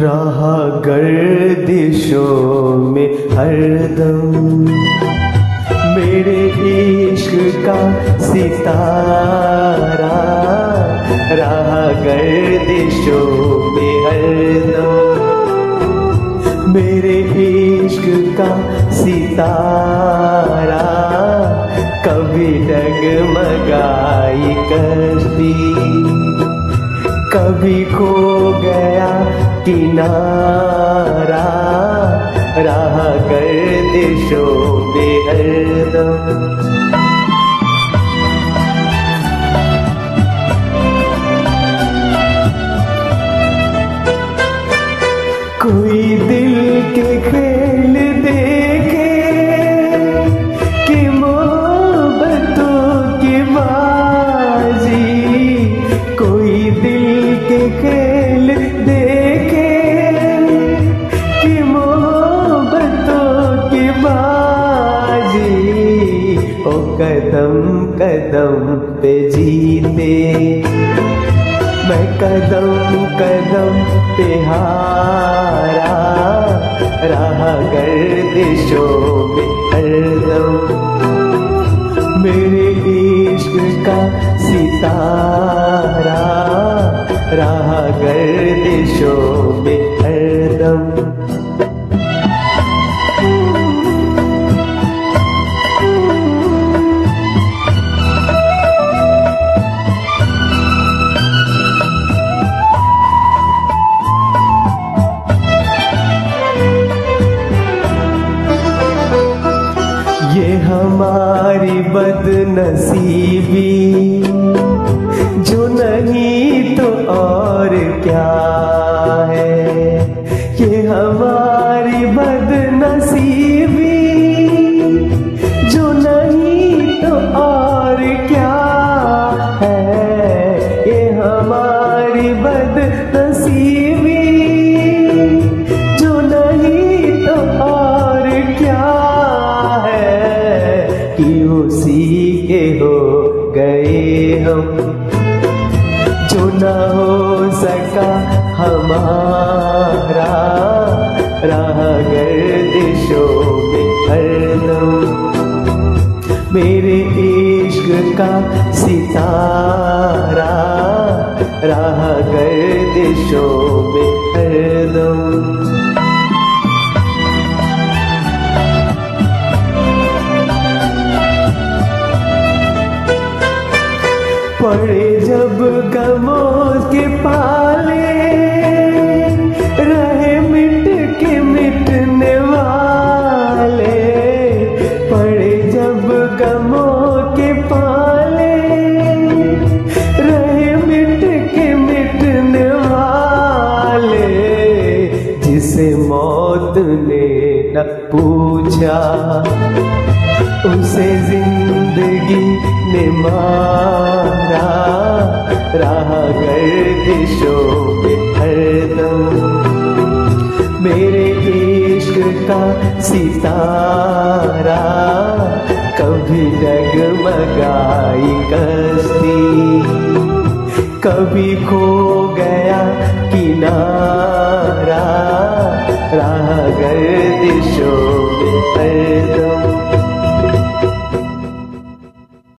रहा गर्दिशों में हरदम मेरे इश्क का सितारा रहा गर्दिशों में हरदम मेरे इश्क का सितारा कभी डगमगाई कश्ती कभी खो गया किनारा। रहा गर्दिशों में हरदम ओ कदम कदम पे जीते। मैं कदम कदम पे हारा, रहा गर्दिशों में हरदम। मेरे इश्क का सितारा हमारी बदनसीबी। जो नहीं तो और क्या है? ये हमारी बदनसीबी। जो नहीं तो और क्या है? ये हमारी बदनसीबी। उसी के हो गए हम। जो न हो सका हमारा रहा गर्दिशों में हरदम मेरे इश्क का सितारा रहा गर्दिशों में हरदम पड़े जब गमों के पाले। रहे मिट के मिटने वाले। पड़े जब गमों के पाले। रहे मिट के मिटने वाले। जिसे मौत ने न पूछा, उसे ने मारा, रहा गर्दिशों में हरदम। मेरे इश्क का सितारा कभी डगमगाई कश्ती। कभी खो गया किनारा, रहा गर्दिशों में हरदम।